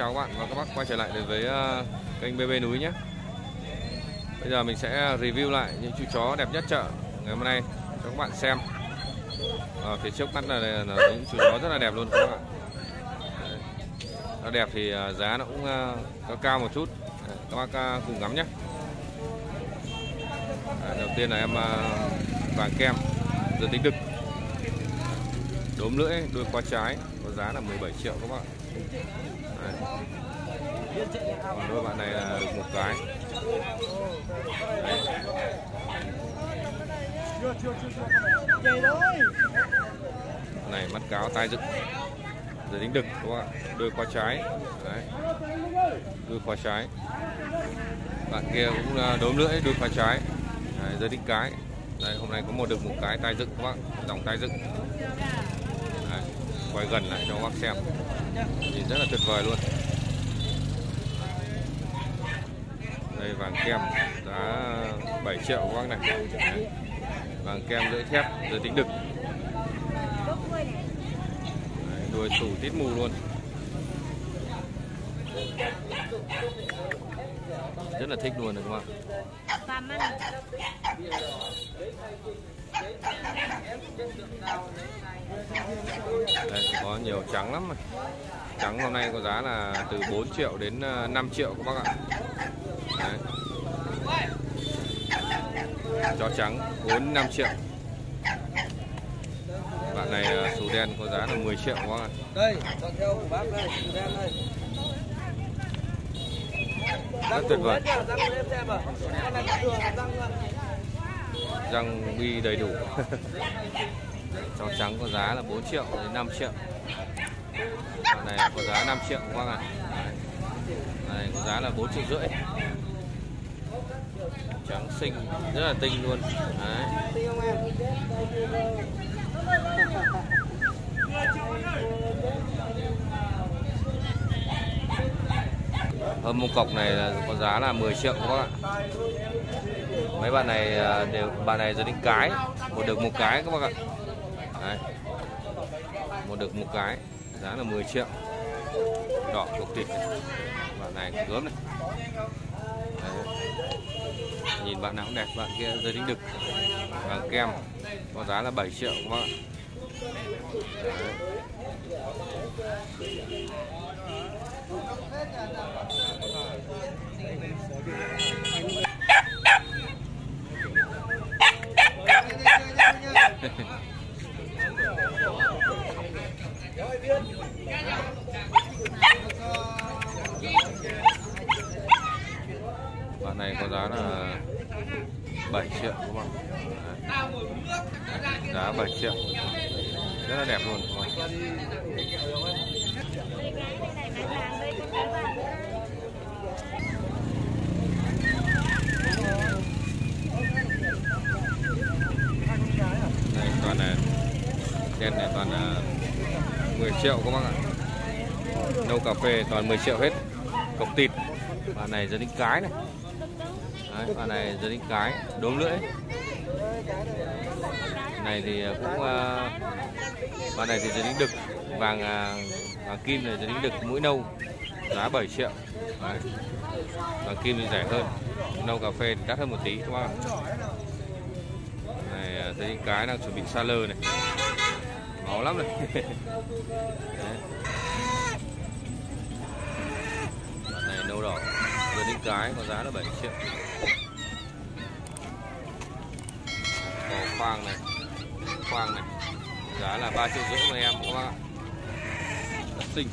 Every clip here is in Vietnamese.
Chào các bạn và các bác quay trở lại đến với ờ, kênh BB núi nhé. Bây giờ mình sẽ review lại những chú chó đẹp nhất chợ ngày hôm nay cho các bạn xem. Ở phía trước mắt là, là, những chú chó rất là đẹp luôn các bạn. Nó đẹp thì ờ, giá nó cũng có cao một chút. Đấy, các bác cùng ngắm nhé. Đấy, đầu tiên là em vàng kem dân tính đực đốm lưỡi đuôi qua trái có giá là 17 triệu các bạn Đấy. còn đôi bạn này là được một cái Đấy. này mắt cáo tai dựng rồi đánh đực các bạn đôi qua trái Đấy. đôi qua trái bạn kia cũng đốm lưỡi đôi qua trái Đấy, giới đích cái đây hôm nay có một được một cái tai dựng các bạn dòng tai dựng Đấy, quay gần lại cho các bác xem nhìn rất là tuyệt vời luôn. Đây vàng kem giá 7 triệu các bác này. Vàng kem lưỡi thép giới tính đực. Đấy, đuôi sủ tít mù luôn. Rất là thích luôn được không ạ? Đây có nhiều trắng lắm trắng hôm nay có giá là từ 4 triệu đến 5 triệu các bác ạ. Đấy. chó trắng 4 5 triệu. Bạn này số đen có giá là 10 triệu các bác ạ. Đây theo của bác đây đen đây. Rất tuyệt vời răng bi đầy đủ. Cháu trắng có giá là 4 triệu đến 5 triệu. Con này có giá 5 triệu, các bạn ạ. Này có giá là 4 triệu rưỡi. Trắng xinh, rất là tinh luôn. Đấy. Hâm một cọc này là có giá là 10 triệu, các bạn Mấy bạn này à, đều bạn này giờ đến cái, một được một cái các bác ạ. Đấy. Một được một cái, giá là 10 triệu. Đỏ thuộc thịt này. Bạn này gớm này. Đấy. Nhìn bạn nào cũng đẹp, bạn kia giới đính đực. Vàng kem có giá là 7 triệu các bạn. Đấy. bạn này có giá là 7 triệu các bạn Đấy. giá 7 triệu. Rất là đẹp luôn các đây, toàn là đen này toàn là 10 triệu các bác ạ. Nâu cà phê toàn 10 triệu hết. Cọc thịt bạn này gia đến cái này. Đấy, bạn này giờ đính cái đốm lưỡi. Này thì ờ, cũng ờ, uh, bạn này thì giờ đính đực vàng uh, vàng kim này giờ đính đực mũi nâu giá 7 triệu. Đấy. vàng kim thì rẻ hơn nâu cà phê thì đắt hơn một tí các bạn này gia đình cái đang chuẩn bị sa lơ này. Máu lắm này. Đấy. này nâu đỏ gia cái có giá là 7 triệu. Cổ khoang này. Khoang này. Giá là 3 triệu rưỡi một em các bác ạ? Rất xinh.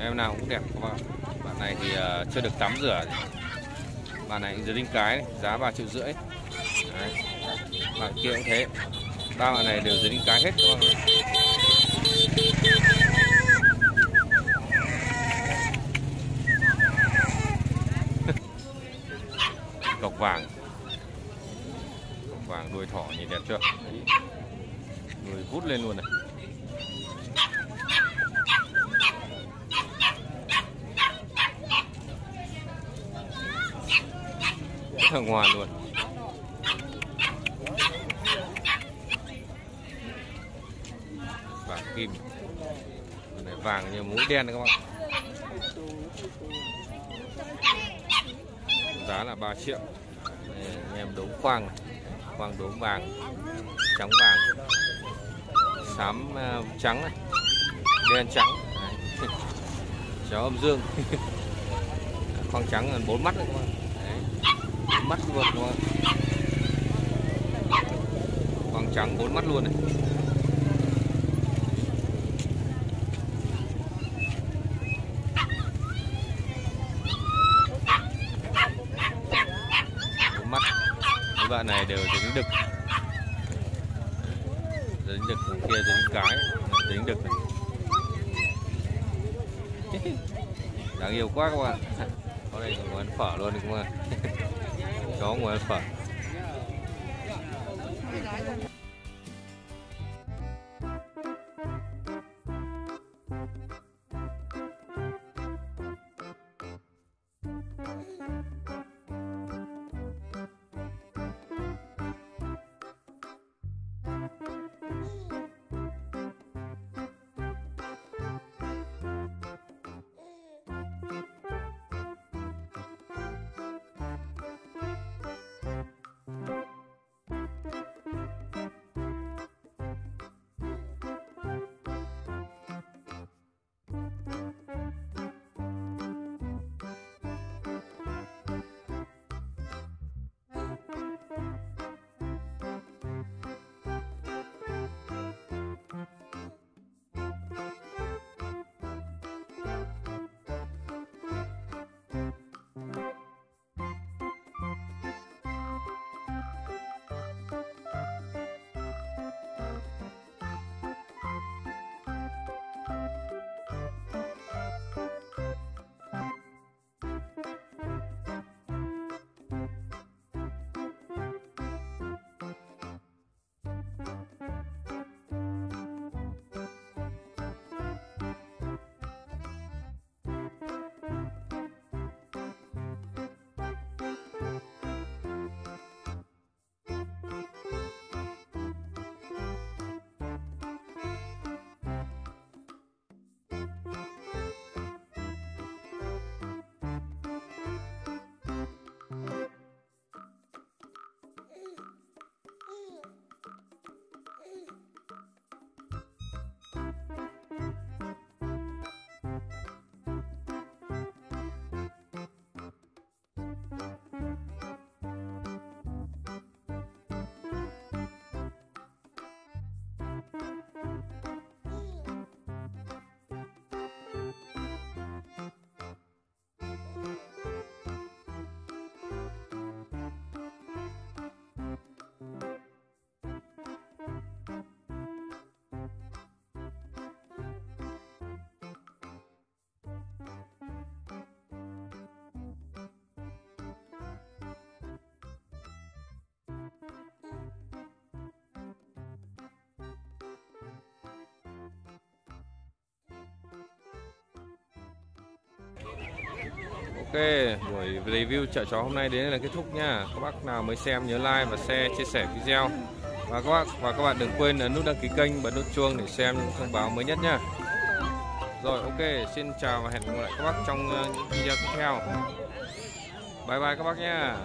Em nào cũng đẹp các bạn bạn này thì uh, chưa được tắm rửa. Bạn này dưới đinh cái này, giá 3 triệu rưỡi. Đấy. bạn kia cũng thế. Ba bạn này đều dưới đinh cái hết các bạn cọc vàng. Cọc vàng đuôi thỏ nhìn đẹp chưa? Đấy. đuôi vút lên luôn này. Thằng hoàn luôn vàng kim này vàng như mũi đen đấy các bạn. Giá là 3 triệu. Anh em đốm khoang này. khoang đốm vàng trắng vàng. Xám uh, trắng này. Đen trắng. Đấy. chó âm dương. Khoang trắng là bốn mắt đấy các bạn. Đấy. mắt luôn các bạn. Khoang trắng bốn mắt luôn này bốn mắt bạn này đều dính đực dính đực thằng kia, dính cái. Này dính đực này. Đáng yêu quá các bạn. Có đây ngồi ăn phở luôn đúng không ạ chó ngồi ăn phở. Ok, buổi review chợ chó hôm nay đến đây là kết thúc nha. Các bác nào mới xem nhớ like và share, chia sẻ video. Và các bác và các bạn đừng quên ấn nút đăng ký kênh, bật nút chuông để xem những thông báo mới nhất nha. Rồi ok, xin chào và hẹn gặp lại các bác trong ờ, những video tiếp theo. Bye bye các bác nha.